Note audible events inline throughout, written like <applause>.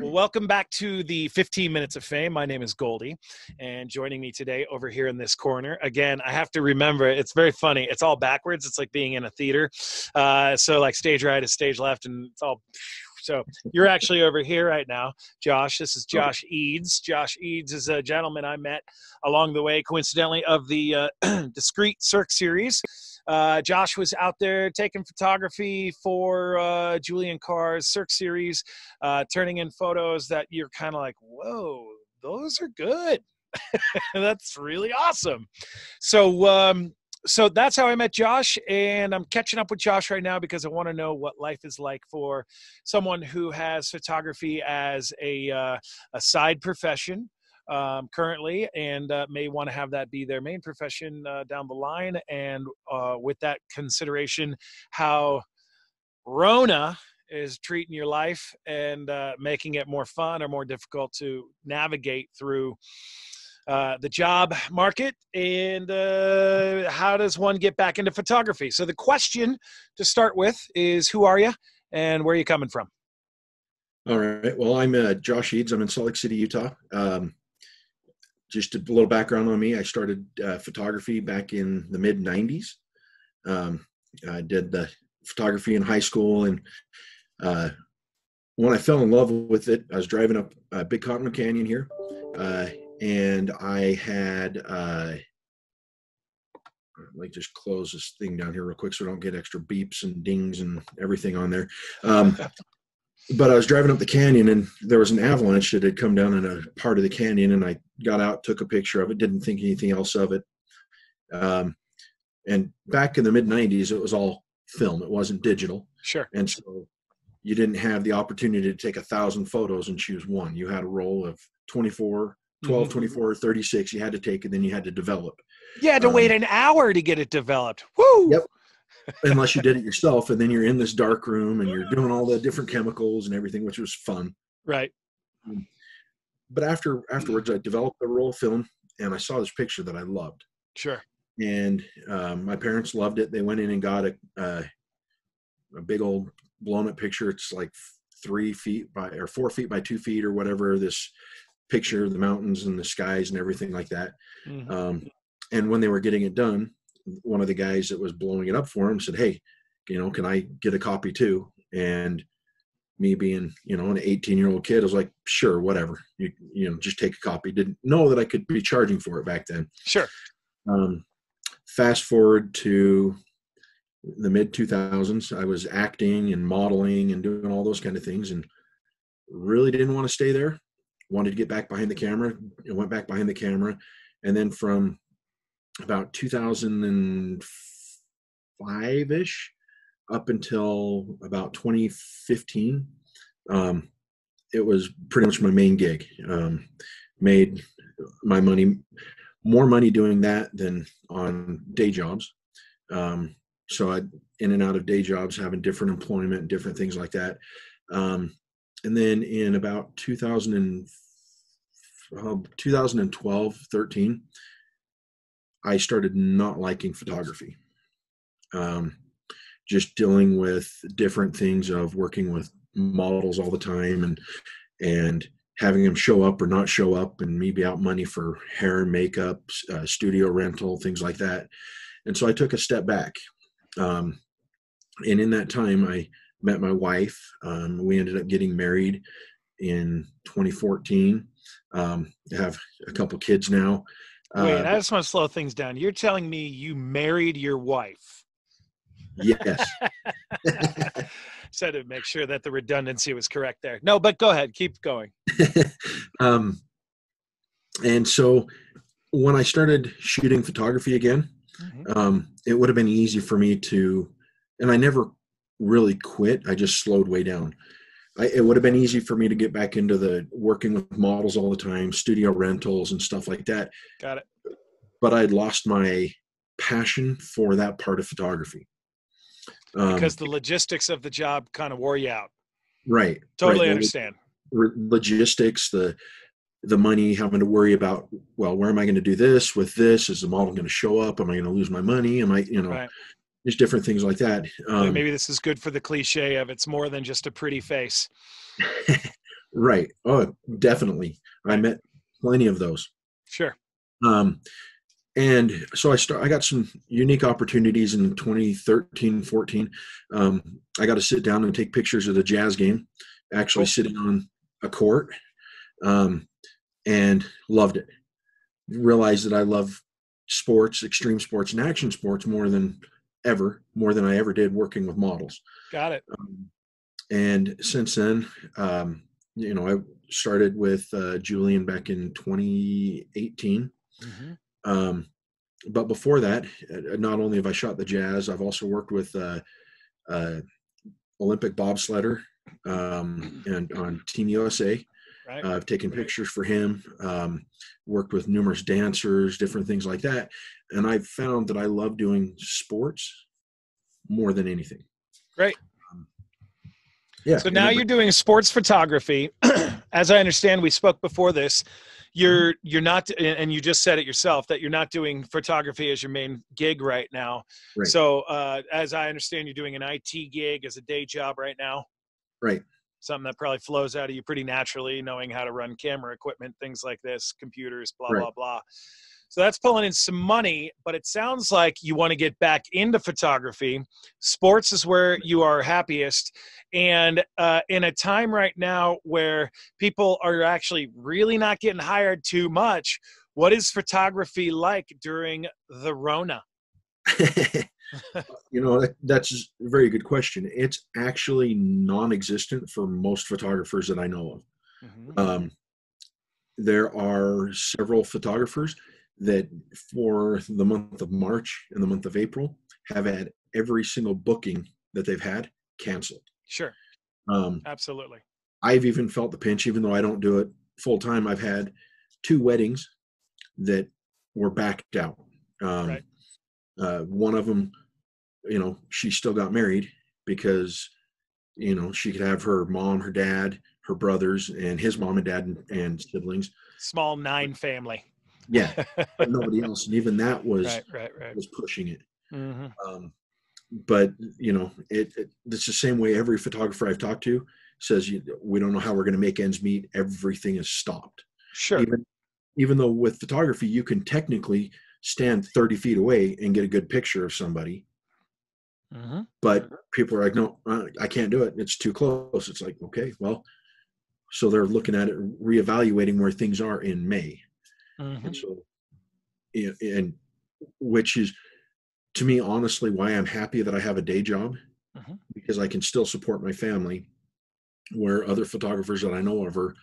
Well, welcome back to the 15 Minutes of Fame. My name is Goldy, and joining me today over here in this corner, again, I have to remember it's very funny. It's all backwards. It's like being in a theater. Uh, so, like, stage right is stage left, and it's all. So, you're actually over here right now, Josh. This is Josh Eades. Josh Eades is a gentleman I met along the way, coincidentally, of the uh, <clears throat> Discrete Cirque series. Uh, Josh was out there taking photography for uh, Julian Carr's Cirque series, uh, turning in photos that you're kind of like, whoa, those are good. <laughs> that's really awesome. So, um, so that's how I met Josh, and I'm catching up with Josh right now because I want to know what life is like for someone who has photography as a uh, a side profession um, currently and uh, may want to have that be their main profession uh, down the line. And uh, with that consideration, how Rona is treating your life and uh, making it more fun or more difficult to navigate through. Uh, the job market and uh, how does one get back into photography? So, the question to start with is Who are you and where are you coming from? All right. Well, I'm Josh Eades. I'm in Salt Lake City, Utah. Um, just a little background on me. I started uh, photography back in the mid 90s. Um, I did the photography in high school. And uh, when I fell in love with it, I was driving up uh, Big Cottonwood Canyon here. Uh, and I had, uh, like, just close this thing down here real quick so I don't get extra beeps and dings and everything on there. Um, but I was driving up the canyon and there was an avalanche that had come down in a part of the canyon and I got out, took a picture of it, didn't think anything else of it. Um, and back in the mid 90s, it was all film, it wasn't digital. Sure. And so you didn't have the opportunity to take a thousand photos and choose one. You had a roll of 24, 12, mm-hmm. 24, 36. You had to take and then you had to develop. You had to um, wait an hour to get it developed. Woo! Yep unless you did it yourself and then you're in this dark room and you're doing all the different chemicals and everything which was fun. Right. Um, but after afterwards i developed a roll of film and i saw this picture that i loved. Sure. And um, my parents loved it. They went in and got a, uh, a big old blown up picture. It's like three feet by or four feet by two feet or whatever this picture of the mountains and the skies and everything like that. Mm-hmm. um, and when they were getting it done one of the guys that was blowing it up for him said, "Hey, you know, can I get a copy too?" And me being, you know, an 18 year old kid, I was like, "Sure, whatever. You, you know, just take a copy." Didn't know that I could be charging for it back then. Sure. Um, fast forward to the mid 2000s, I was acting and modeling and doing all those kind of things, and really didn't want to stay there. Wanted to get back behind the camera. I went back behind the camera, and then from about 2005 ish up until about 2015. Um, it was pretty much my main gig. Um, made my money, more money doing that than on day jobs. Um, so I in and out of day jobs, having different employment, different things like that. Um, and then in about 2000 and, uh, 2012, 13, I started not liking photography. Um, just dealing with different things of working with models all the time and and having them show up or not show up and me be out money for hair and makeup uh, studio rental things like that. And so i took a step back. Um, and in that time i met my wife. Um, we ended up getting married in 2014 um, have a couple kids now Wait, uh, I just want to slow things down. You're telling me you married your wife? Yes. <laughs> <laughs> so to make sure that the redundancy was correct there. No, but go ahead, keep going. <laughs> um, and so when I started shooting photography again, mm-hmm. um, it would have been easy for me to, and I never really quit. I just slowed way down. I, it would have been easy for me to get back into the working with models all the time, studio rentals and stuff like that. Got it. But I'd lost my passion for that part of photography. Um, because the logistics of the job kind of wore you out. Right. Totally right. understand. Logistics, the the money, having to worry about, well, where am I going to do this with this? Is the model going to show up? Am I going to lose my money? Am I, you know, right there's different things like that. Um, maybe this is good for the cliche of it's more than just a pretty face. <laughs> Right. Oh, definitely. I met plenty of those. Sure. Um, and so I start. I got some unique opportunities in 2013, 14. Um, I got to sit down and take pictures of the Jazz game, actually Cool. sitting on a court, um, and loved it. Realized that I love sports, extreme sports, and action sports more than ever, more than I ever did working with models. Got it. Um, and since then, um, you know, I started with uh, Julian back in 2018. Mhm. Um, but before that, uh, not only have I shot the Jazz, I've also worked with uh, uh, Olympic bobsledder um, and on Team USA. Right. Uh, I've taken pictures for him, um, worked with numerous dancers, different things like that. And I've found that I love doing sports more than anything. Great. Um, yeah. So now you're doing sports photography. <clears throat> As I understand, we spoke before this. You're you're not, and you just said it yourself that you're not doing photography as your main gig right now. Right. So, uh, as I understand, you're doing an IT gig as a day job right now. Right. Something that probably flows out of you pretty naturally, knowing how to run camera equipment, things like this, computers, blah Right. blah blah. So that's pulling in some money, but it sounds like you want to get back into photography. Sports is where you are happiest. And uh, in a time right now where people are actually really not getting hired too much, what is photography like during the Rona? <laughs> <laughs> you know that, that's a very good question it's actually non-existent for most photographers that i know of Mhm. um, there are several photographers that for the month of march and the month of april have had every single booking that they've had canceled Sure, um, absolutely. i've even felt the pinch even though i don't do it full time i've had two weddings that were backed out um, Right. Uh, one of them you know she still got married because you know she could have her mom her dad her brothers and his mom and dad and, and siblings Small nine family. yeah but <laughs> nobody else and even that was right, right, right. was pushing it hmm um, but you know it, it it's the same way every photographer i've talked to says you, we don't know how we're going to make ends meet everything is stopped Sure. even even though with photography you can technically stand 30 feet away and get a good picture of somebody. Hmm but people are like no i can't do it. It's too close. It's like okay well so they're looking at it reevaluating where things are in may. Hmm and so and which is to me honestly why i'm happy that i have a day job Mhm. because i can still support my family where other photographers that i know of are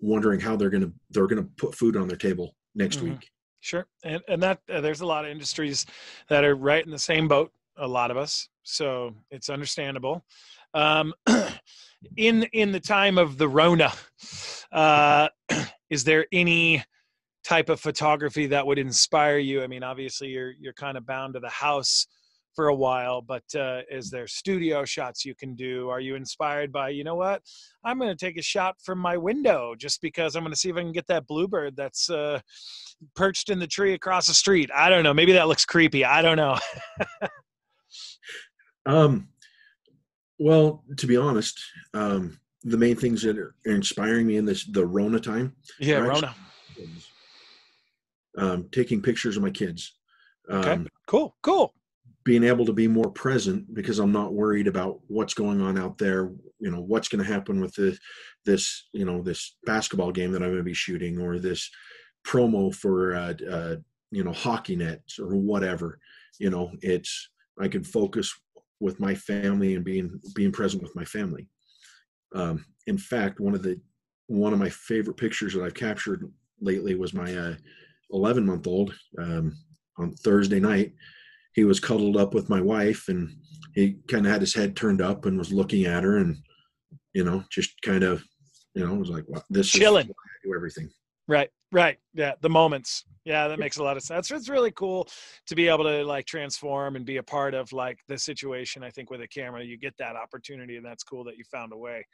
wondering how they're going to they're going to put food on their table next week Sure, and and that uh, there's a lot of industries that are right in the same boat. A lot of us, so it's understandable. Um, <clears throat> in in the time of the Rona, uh, <clears throat> is there any type of photography that would inspire you? I mean, obviously you're you're kind of bound to the house for a while, but uh, is there studio shots you can do? Are you inspired by you know what? I'm going to take a shot from my window just because I'm going to see if I can get that bluebird that's. Uh, perched in the tree across the street. I don't know. Maybe that looks creepy. I don't know. um well to be honest um the main things that are inspiring me in this the rona time yeah. Rona. um taking pictures of my kids Okay. um Cool. Cool. Being able to be more present because I'm not worried about what's going on out there. You know, what's going to happen with this, this, you know, this basketball game that I'm going to be shooting or this promo for, uh, uh, you know, hockey nets or whatever. You know, it's I can focus with my family and being being present with my family. Um, in fact, one of the one of my favorite pictures that I've captured lately was my uh, 11 month old um, on Thursday night he was cuddled up with my wife and he kind of had his head turned up and was looking at her and you know just kind of you know was like wow, this Chilling. do everything Right. Right. Yeah. The moments. Yeah, that makes a lot of sense. It's really cool to be able to like transform and be a part of like the situation. I think with a camera, you get that opportunity, and that's cool that you found a way.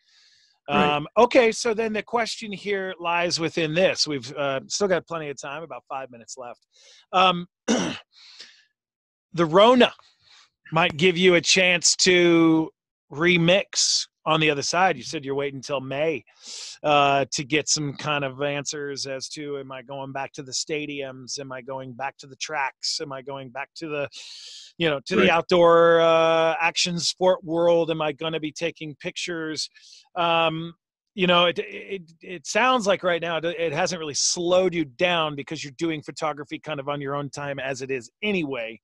Right. Um, okay, so then the question here lies within this. We've uh, still got plenty of time, about five minutes left. Um, <clears throat> the Rona might give you a chance to remix on the other side, you said you're waiting until May uh, to get some kind of answers as to am I going back to the stadiums? Am I going back to the tracks? Am I going back to the, you know, to right. the outdoor uh, action sport world? Am I going to be taking pictures? Um, you know, it, it it sounds like right now it hasn't really slowed you down because you're doing photography kind of on your own time as it is anyway.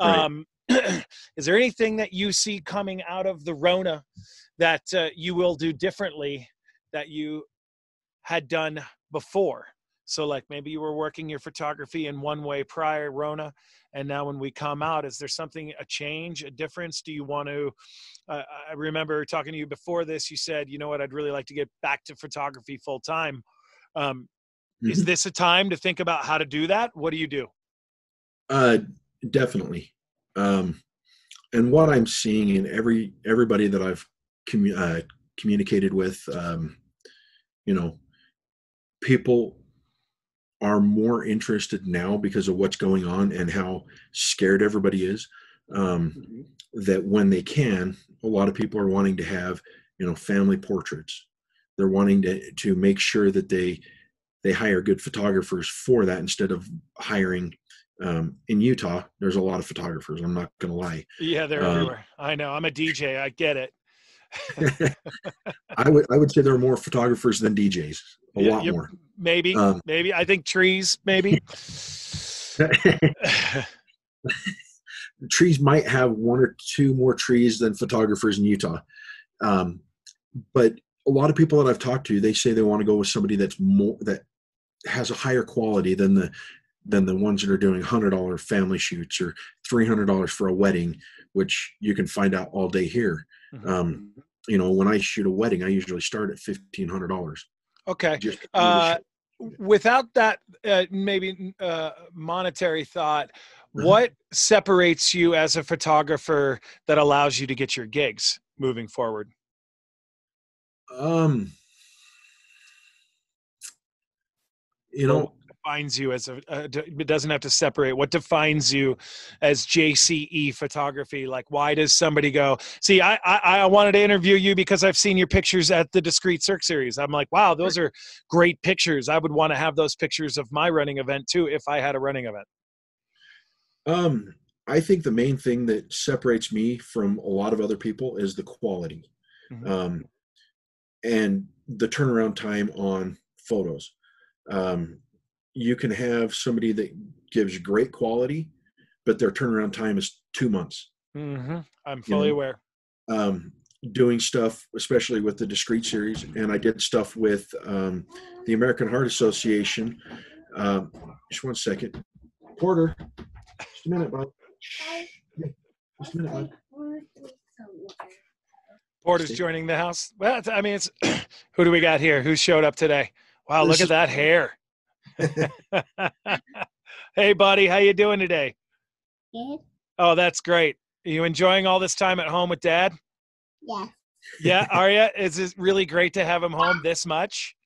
Right. Um, <clears throat> is there anything that you see coming out of the Rona that uh, you will do differently that you had done before? So, like maybe you were working your photography in one way prior Rona, and now when we come out, is there something a change, a difference? Do you want to? Uh, I remember talking to you before this. You said, you know what, I'd really like to get back to photography full time. Um, mm-hmm. Is this a time to think about how to do that? What do you do? Uh, definitely um, and what I'm seeing in every everybody that I've commu- uh, communicated with, um, you know, people are more interested now because of what's going on and how scared everybody is. Um, that when they can, a lot of people are wanting to have, you know, family portraits. They're wanting to to make sure that they they hire good photographers for that instead of hiring um, in Utah, there's a lot of photographers. I'm not going to lie. Yeah, they're um, everywhere. I know. I'm a DJ. I get it. <laughs> I would I would say there are more photographers than DJs. A yeah, lot more. Maybe. Um, maybe. I think trees. Maybe. <laughs> <laughs> trees might have one or two more trees than photographers in Utah. Um, but a lot of people that I've talked to, they say they want to go with somebody that's more that has a higher quality than the than the ones that are doing $100 family shoots or $300 for a wedding, which you can find out all day here. Mm-hmm. Um, you know, when I shoot a wedding, I usually start at $1,500. Okay. Uh, without that, uh, maybe uh, monetary thought, mm-hmm. what separates you as a photographer that allows you to get your gigs moving forward? Um, you know, defines you as a, a it doesn't have to separate. What defines you as jce photography? Like why does somebody go see I, I i wanted to interview you because i've seen your pictures at the discrete cirque series. I'm like wow those are great pictures. I would want to have those pictures of my running event too if i had a running event. Um i think the main thing that separates me from a lot of other people is the quality mm-hmm. um and the turnaround time on photos. Um, you can have somebody that gives great quality, but their turnaround time is two months. Mm-hmm. I'm fully you know, aware. Um, doing stuff, especially with the discrete series, and I did stuff with um, the American Heart Association. Um, just one second, Porter. Just a minute, bud. Just a minute, bud. Porter's joining the house. Well, I mean, it's <clears throat> who do we got here? Who showed up today? Wow, look at that hair. <laughs> hey, buddy, how you doing today? Good. Oh, that's great. Are you enjoying all this time at home with Dad? Yeah. <laughs> Yeah, are you? Is it really great to have him home this much?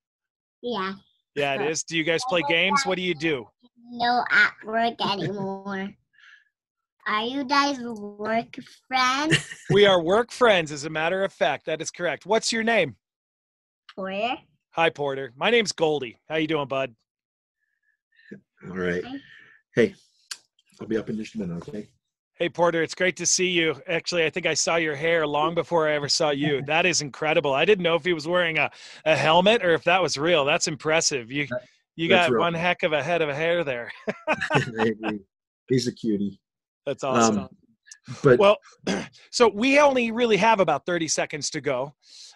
Yeah. Yeah, it is. Do you guys play games? What do you do? No at work anymore. <laughs> Are you guys work friends? we are work friends, as a matter of fact. That is correct. What's your name? Porter. Hi, Porter. My name's Goldy. How you doing, bud? All right. Hey, I'll be up in just a minute, okay? Hey, Porter, it's great to see you. Actually, I think I saw your hair long before I ever saw you. <laughs> That is incredible. I didn't know if he was wearing a, a helmet or if that was real. That's impressive. You you got real. one heck of a head of hair there. <laughs> He's a cutie. That's awesome. Um, but well, <clears throat> so we only really have about 30 seconds to go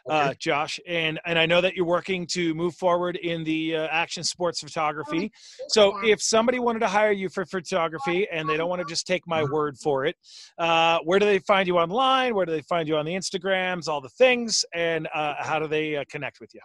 uh, Josh, and and I know that you're working to move forward in the uh, action sports photography. So if somebody wanted to hire you for photography and they don't want to just take my word for it, uh, where do they find you online? Where do they find you on the Instagrams? All the things, and uh, how do they uh, connect with you?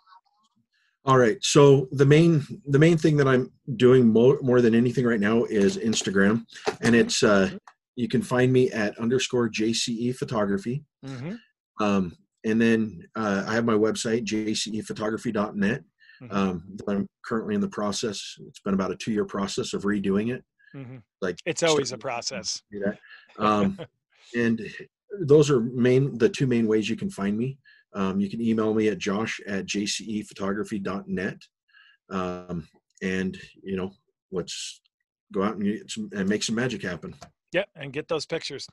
All right. So the main the main thing that I'm doing more more than anything right now is Instagram, and it's uh, you can find me at underscore JCE photography. Mm-hmm. Um, and then uh, I have my website, jcephotography.net. Mm-hmm. Um, I'm currently in the process. It's been about a two year process of redoing it. Mm-hmm. Like it's always a process. Um, <laughs> and those are main the two main ways you can find me. Um, you can email me at josh at jcephotography.net. Um, and, you know, let's go out and, and make some magic happen. Yeah, and get those pictures.